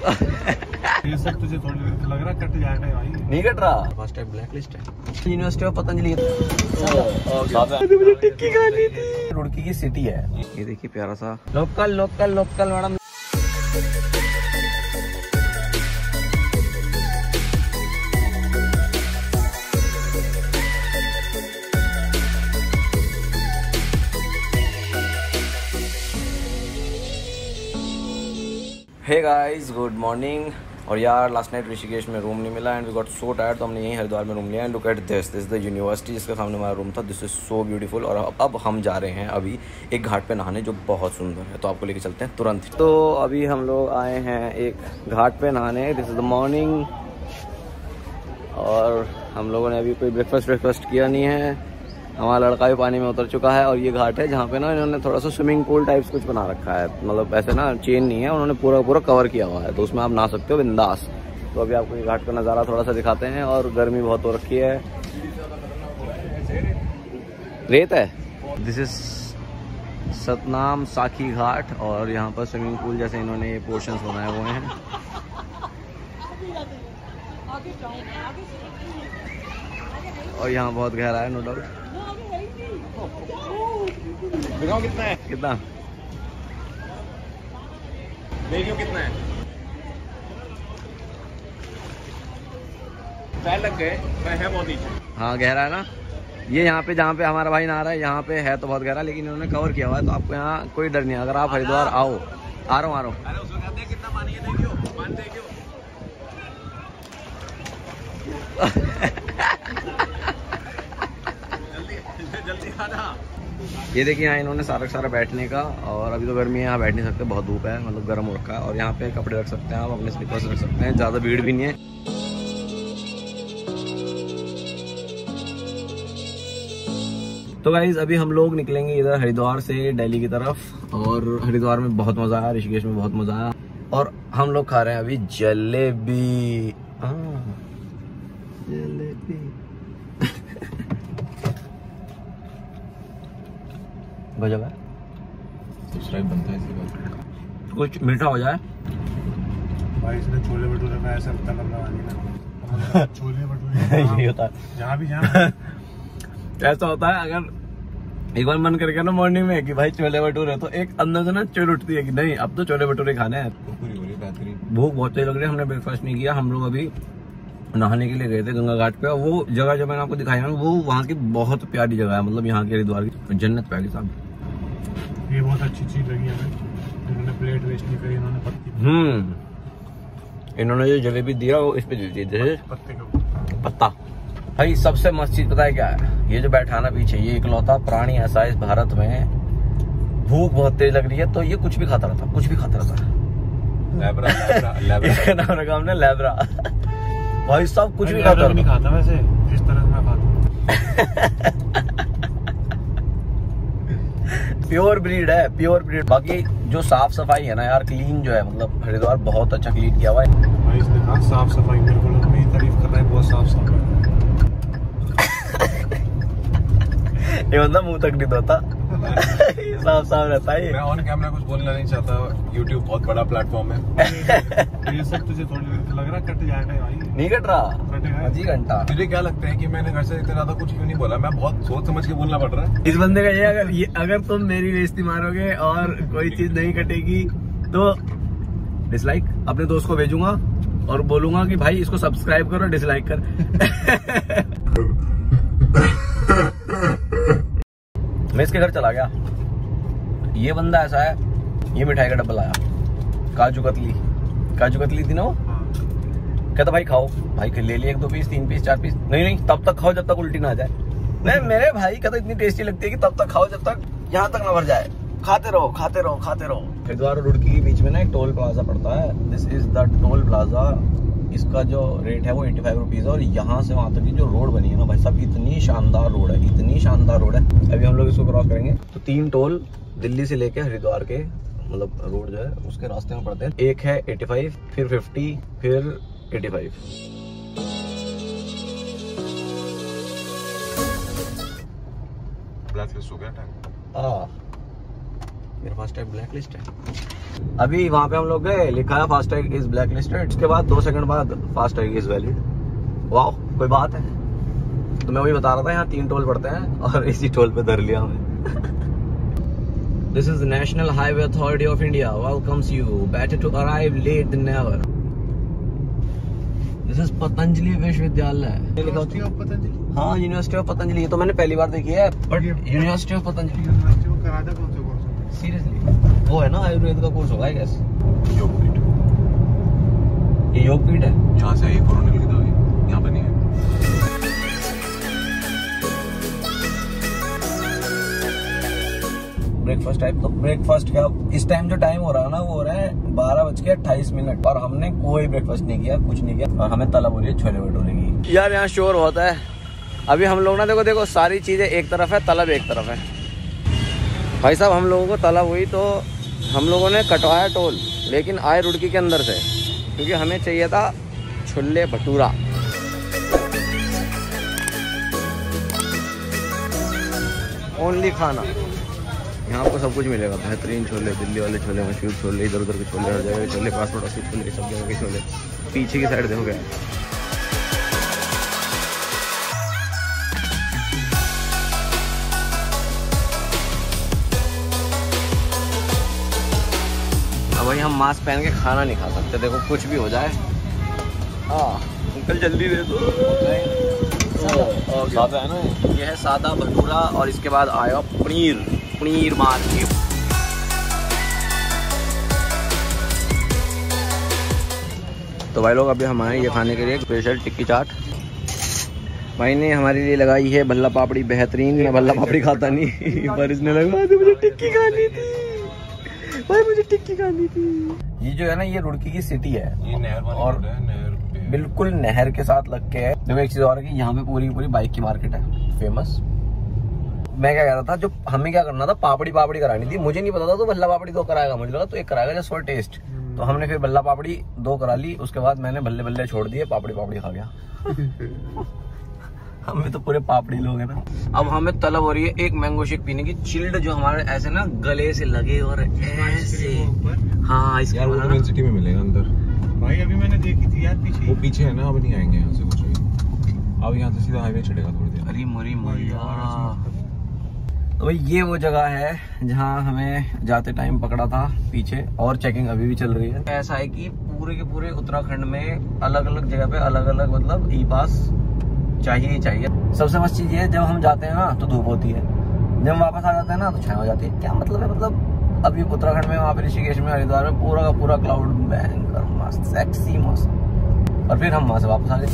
ये सब तुझे थोड़ी देर लग रहा कट जाएगा भाई। नहीं कट रहा। फ़र्स्ट टाइम ब्लैक लिस्ट है यूनिवर्सिटी ऑफ़ पतंजलि टिक्की खानी थी। रुड़की की सिटी है। ये देखिए प्यारा सा। Local local local madam hey guys good morning और यार लास्ट नाइट ऋषिकेश में रूम नहीं मिला and we got so tired तो हमने यहीं हरिद्वार में रूम लिया and look at this this the university जिसके सामने हमारा रूम था. दिस इज़ सो ब्यूटीफुल और अब अब हम जा रहे हैं अभी एक घाट पे नहाने जो बहुत सुंदर है. तो आपको लेके चलते हैं तुरंत. तो अभी हम लोग आए हैं एक घाट पे नहाने. दिस इज़ द मॉर्निंग और हम लोगों ने अभी कोई ब्रेकफास्ट ब्रेकफास्ट किया नहीं है. हमारा लड़का भी पानी में उतर चुका है और ये घाट है जहाँ पे ना इन्होंने थोड़ा सा स्विमिंग पूल टाइप्स कुछ बना रखा है। मतलब ऐसे ना चेन नहीं है, उन्होंने पूरा पूरा कवर किया हुआ है। तो उसमें आप नहा सकते हो, बिंदास। तो अभी आपको ये घाट का नज़ारा थोड़ा सा दिखाते हैं और गर्मी बहुत हो रखी है। रेत है? दिस इज़ सतनाम साखी घाट और यहाँ पर स्विमिंग पूल जैसे इन्होंने ये पोर्शन बनाए हुए हैं। और यहाँ बहुत गहरा है नो डाउट दिखाओ कितना है। कितना? देखियो कितना है। पैर लग गए है बहुत नीचे। हाँ गहरा है ना? ये यहाँ पे जहाँ पे हमारा भाई नहा रहा है यहाँ पे है तो बहुत गहरा लेकिन इन्होंने कवर किया हुआ है तो आपको यहाँ कोई डर नहीं अगर आप हरिद्वार आओ आ रहा हूँ आ रहा हूँ हैं कितना पानी है देखियो पानी देखियो जल्दी जल्दी आना ये देखिए यहाँ इन्होंने सारा सारा बैठने का और अभी तो गर्मी है यहाँ बैठ नहीं सकते बहुत धूप है मतलब गर्म हो रखा है और यहाँ पे कपड़े रख सकते हैं आप अपने स्लीपर्स रख सकते हैं ज़्यादा भीड़ भी नहीं है। तो गाइज़ अभी हम लोग निकलेंगे इधर हरिद्वार से दिल्ली की तरफ़ और हरिद्वार में बहुत मज़ा आया ऋषिकेश में बहुत मज़ा आया और हम लोग खा रहे हैं अभी जलेबी। हाँ, जलेबी। गजब है। सब्सक्राइब बनता है इसी बात कुछ मीठा हो जाए। भाई इसने छोले भटूरे में ऐसा तलब लगा दी ना। छोले भटूरे यही होता है। जहाँ भी जहाँ ऐसा होता है अगर एक बार मन करके ना मॉर्निंग में कि भाई छोले भटूरे तो एक अंदर से ना चुल उठती है कि नहीं अब तो छोले भटूरे खाने हैं। पूरी हो रही बेहतरीन। भूख बहुत तेज लग रही है हमने ब्रेकफास्ट नहीं किया। हम लोग अभी नहाने के लिए गए थे गंगा घाट पे और वो जगह जो मैंने आपको दिखाई ना वो वहाँ की बहुत प्यारी जगह है मतलब यहाँ के हरिद्वार की जन्नत पे साहब। ये बहुत अच्छी चीज़ लगी हमें। इन्होंने प्लेट वेस्ट नहीं करी इन्होंने पत्ती हम्म। इन्होंने जो जलेबी दिया वो इस पे दी थी जैसे पत्ते के। पत्ता। भाई सबसे मस्त चीज़ पता है क्या है? ये जो बैठाना पीछे ये इकलौता प्राणी ऐसा इस भारत में भूख बहुत तेज लग रही है तो ये कुछ भी खाता रहता कुछ भी खाता रहता। लैब्रा लैब्रा लैब्रा। इसका नाम रखा हमने लैब्रा। भाई सब कुछ भी खाता खाता वैसे जिस तरह से मैं खाता हूँ। प्योर ब्रीड है, प्योर ब्रीड। बाकी जो साफ़ सफ़ाई है ना यार क्लीन जो है मतलब हरिद्वार बहुत अच्छा क्लीन किया हुआ है। साफ़ सफ़ाई, मेरे को तारीफ़ कर रहा है, बहुत साफ़ सफ़ाई। ये बंदा मुँह तक नहीं धोता। साफ़ साफ़ रहता है मैं ऑन कैमरा कुछ बोलना नहीं चाहता। YouTube बहुत बड़ा प्लेटफॉर्म है। ये सब तुझे थोड़ी देर लग रहा कट जाएगा भाई। नहीं कट रहा। कटेगा अजी घंटा। तुझे क्या लगता है कि मैंने घर से इतना ज़्यादा कुछ क्यों नहीं बोला? मैं बहुत सोच समझ के बोलना पड़ रहा है। इस बंदे का ये अगर ये अगर तुम मेरी बेइज्जती मारोगे और कोई चीज़ नहीं कटेगी तो डिसलाइक अपने दोस्त को भेजूँगा और बोलूँगा कि भाई इसको सब्सक्राइब करो डिसलाइक कर। मैं इसके घर चला गया। ये बंदा ऐसा है ये मिठाई का डब्बा लाया। काजू कतली। काजू कतली थी ना वो? कहता भाई खाओ। भाई ले लिए एक दो पीस तीन पीस चार पीस। नहीं नहीं तब तक खाओ जब तक उल्टी ना आ जाए। नहीं मेरे भाई कहता इतनी टेस्टी लगती है कि तब तक खाओ जब तक यहाँ तक ना भर जाए। खाते रहो खाते रहो खाते रहो। हरिद्वार और रुड़की के बीच में ना एक टोल प्लाजा पड़ता है। This is the toll plaza इसका जो रेट है वो एटी फाइव रुपीज़ है और यहाँ से वहाँ तक की जो रोड बनी है ना भाई साहब इतनी शानदार रोड है इतनी शानदार रोड है। अभी हम लोग इसको क्रॉस करेंगे। तो तीन टोल दिल्ली से लेके हरिद्वार के मतलब रोड जो है उसके रास्ते में पड़ते हैं। एक है 85 फिर 50 फिर 85 ब्लैक लिस्ट हो गया टाइम आ मेरे पास टाइम ब्लैक लिस्ट है। अभी वहाँ पे हम लोग गए लिखा है फास्टैग इज़ ब्लैक लिस्टेड उसके बाद दो सेकंड बाद फास्टैग इज़ वैलिड वाह कोई बात है? तो मैं वही बता रहा था यहाँ तीन टोल पड़ते हैं और इसी टोल पे धर लिया हमें this is National Highway Authority of India welcomes you better to arrive late than never this is Patanjali विश्वविद्यालय लिखा होता है पतंजलि हाँ यूनिवर्सिटी ऑफ़ पतंजलि तो मैंने पहली बार देखी है but university of Patanjali seriously वो है ना आयुर्वेद का कोर्स होगा आई गेस योगपीठ। ये योगपीठ है? यहाँ से आई कोरोनिल की दवाई यहाँ बनी है। ब्रेकफास्ट टाइप तो ब्रेकफास्ट का इस टाइम जो टाइम हो रहा है ना वो हो रहा है बारह बज के अट्ठाईस मिनट। और हमने कोई ब्रेकफास्ट नहीं किया कुछ नहीं किया। और हमें तलब हो रही है छोले भटूरे की यार यहाँ शोर होता है। अभी हम लोग ना देखो देखो सारी चीज़ें एक तरफ़ है तलब एक तरफ़ है। भाई साहब हम लोगों को तलब हुई तो हम लोगों ने कटवाया टोल, लेकिन आए रुड़की के अंदर से, क्योंकि हमें चाहिए था छोले भटूरा। ओनली खाना। यहाँ आपको सब कुछ मिलेगा। बेहतरीन छोले, दिल्ली वाले छोले, मशहूर छोले इधर उधर के छोले, हर जगह के छोले पासपोर्ट ऑफ़िस छोले सब जगह के छोले। पीछे की साइड देखोगे भाई हम मास्क पहन के खाना नहीं खा सकते देखो कुछ भी हो जाए। हाँ। अंकल जल्दी दे दो। सादा। है ना ये? है सादा भटूरा और इसके बाद आया पनीर पनीर मार के तो भाई लोग अभी हम आए ये खाने के लिए स्पेशल टिक्की चाट। भाई ने हमारे लिए लगाई है भल्ला पापड़ी बेहतरीन। मैं भल्ला पापड़ी खाता नहीं पर इसने लगवा दी मुझे टिक्की खानी थी। भाई मुझे टिक्की खानी थी। ये जो है ना ये रुड़की की सिटी है। ये नहर वाली और है नहर पे बिल्कुल नहर के साथ लग के है। देखो एक चीज़ और है कि यहाँ पे पूरी पूरी बाइक की मार्केट है। फ़ेमस मैं क्या कह रहा था जो हमें क्या करना था पापड़ी पापड़ी करानी थी। मुझे नहीं पता था तो भल्ला पापड़ी दो कराएगा। मुझे लगा तो एक कराएगा जस्ट फॉर टेस्ट तो हमने फिर बल्ला पापड़ी दो करा ली। उसके बाद मैंने बल्ले बल्ले छोड़ दिए पापड़ी पापड़ी खा गया। हमें तो पूरे पापड़ी लोग हैं ना। अब हमें तलब हो रही है एक मैंगो शेक पीने की चिल्ड जो हमारे ऐसे ना गले से लगे और ऐसे। हाँ इसके यार वो तो सिटी में मिलेगा अंदर। भाई अभी मैंने देखी थी यार पीछे। वो पीछे है ना अब नहीं आएँगे यहाँ से कुछ भी। अब यहाँ से सीधा हाईवे चढ़ेगा थोड़ी देर। अरे मोरी मोरिया तो भाई ये वो जगह है जहाँ हमें जाते टाइम पकड़ा था पीछे और चेकिंग अभी भी चल रही है। ऐसा है कि पूरे के पूरे उत्तराखंड में अलग अलग जगह पे अलग अलग मतलब ई पास चाहिए ही चाहिए। सबसे मस्त चीज़ ये जब हम जाते हैं ना तो धूप होती है। जब वापस आ जाते हैं ना तो छाया हो जाती है। क्या मतलब है? मतलब अभी उत्तराखंड में, वहाँ पे ऋषिकेश में, हरिद्वार में, पूरा का पूरा क्लाउड भयंकर मस्त सेक्सी मौसम और फिर हम वहाँ से वापस आ गए।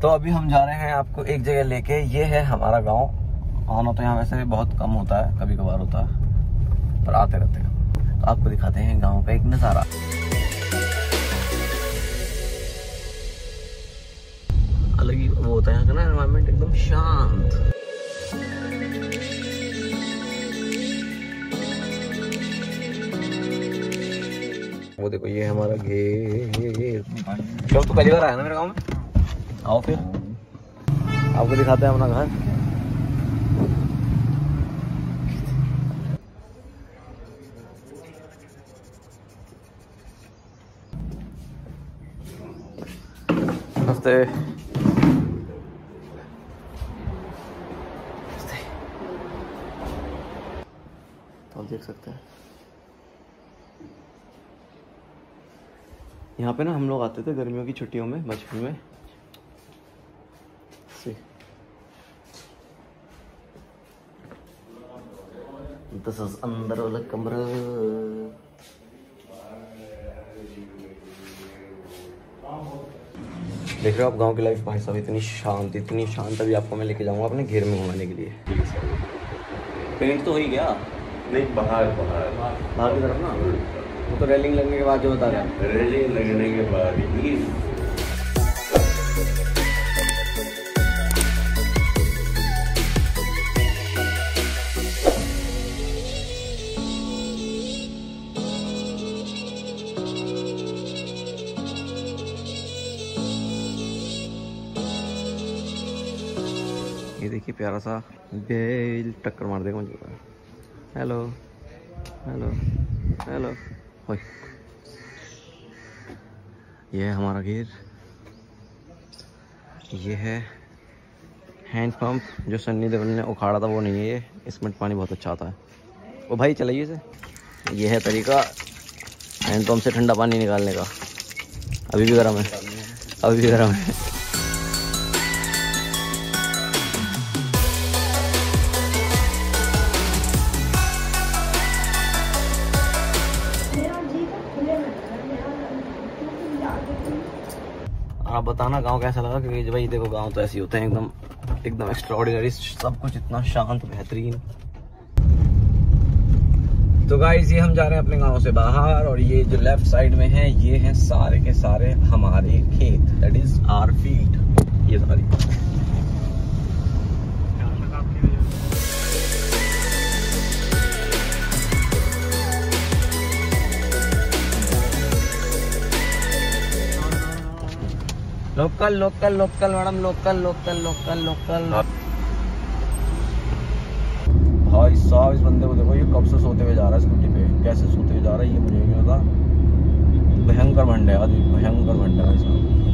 तो अभी हम जा रहे हैं आपको एक जगह लेके। ये है हमारा गाँव। आना तो यहाँ वैसे भी बहुत कम होता है कभी कभार होता है। पर आते रहते हैं। आपको दिखाते हैं गाँव का एक नज़ारा। अलग ही वो होता है यहाँ का ना एनवायरनमेंट एकदम शांत। वो देखो ये हमारा शोक तो पहली बार आया ना मेरे गाँव में? आओ फिर। आपको दिखाते हैं अपना घर। नमस्ते। तो देख सकते हैं। यहाँ पे ना हम लोग आते थे गर्मियों की छुट्टियों में, बचपन में। दिस अंदर वाला कमरा। देख रहे हो आप गाँव की लाइफ भाई साहब इतनी शांत इतनी शांत अभी आपको मैं लेके जाऊँगा अपने घेर में घुमाने के लिए। पेंट तो हो ही गया नहीं बाहर बाहर। बाहर की तरफ़ ना? वो तो रेलिंग लगने के बाद जो बता रहे हैं। रेलिंग लगने के बाद प्यारा सा बेल टक्कर मार देगा मुझे। Hello hello hello. होय ये है हमारा घेर ये है हैंड पंप जो सन्नी देवल ने उखाड़ा था, वो नहीं है ये। इसमें पानी बहुत अच्छा आता है। ओ भाई, चलाइए इसे। ये है तरीका हैंड पंप से ठंडा पानी निकालने का। अभी भी गर्म है। अभी भी गर्म है। बताना गाँव कैसा लगा? क्योंकि भाई देखो, गाँव तो ऐसे होते हैं, एकदम एकदम एक्स्ट्रॉर्डिनरी सब कुछ इतना शांत, बेहतरीन। तो गाइज़ ये हम जा रहे हैं अपने गाँव से बाहर, और ये जो लेफ़्ट साइड में है, ये है सारे के सारे हमारे खेत। दैट इज़ आर फ़ील्ड ये सारी। Local local local madam local local local local भाई साहब, इस बंदे को देखो, ये कब से सोते हुए जा रहा है स्कूटी पे? कैसे सोते हुए जा रहा है? ये मुझे नहीं पता। भयंकर भंड है, आदमी, भयंकर भाई साहब।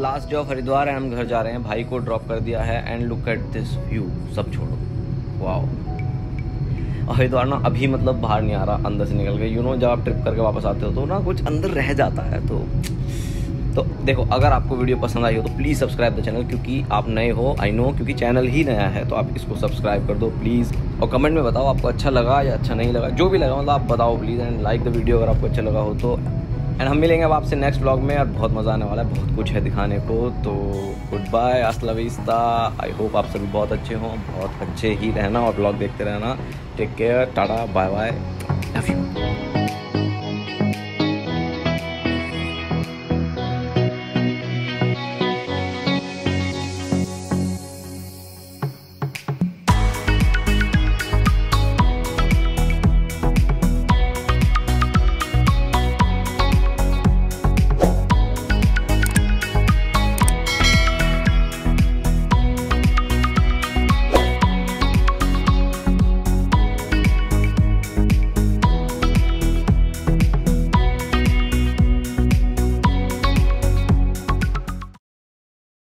लास्ट डे ऑफ़ हरिद्वार है, हम घर जा रहे हैं। भाई को ड्रॉप कर दिया है and look at this view सब छोड़ो। वाओ हरिद्वार ना अभी मतलब बाहर नहीं आ रहा, अंदर से निकल के यू नो जब आप ट्रिप करके वापस आते हो तो ना कुछ अंदर रह जाता है तो तो देखो, अगर आपको वीडियो पसंद आई हो तो प्लीज़ सब्सक्राइब द चैनल क्योंकि आप नए हो आई नो क्योंकि चैनल ही नया है तो आप इसको सब्सक्राइब कर दो प्लीज़ और कमेंट में बताओ, आपको अच्छा लगा या अच्छा नहीं लगा। जो भी लगा मतलब आप बताओ please and like the video अगर आपको अच्छा लगा हो तो एंड हम मिलेंगे अब आपसे नेक्स्ट ब्लॉग में, और बहुत मज़ा आने वाला है, बहुत कुछ है दिखाने को। तो goodbye hasta la vista I hope आप सभी बहुत अच्छे हों, बहुत अच्छे ही रहना, और ब्लॉग देखते रहना। Take care tata bye bye love you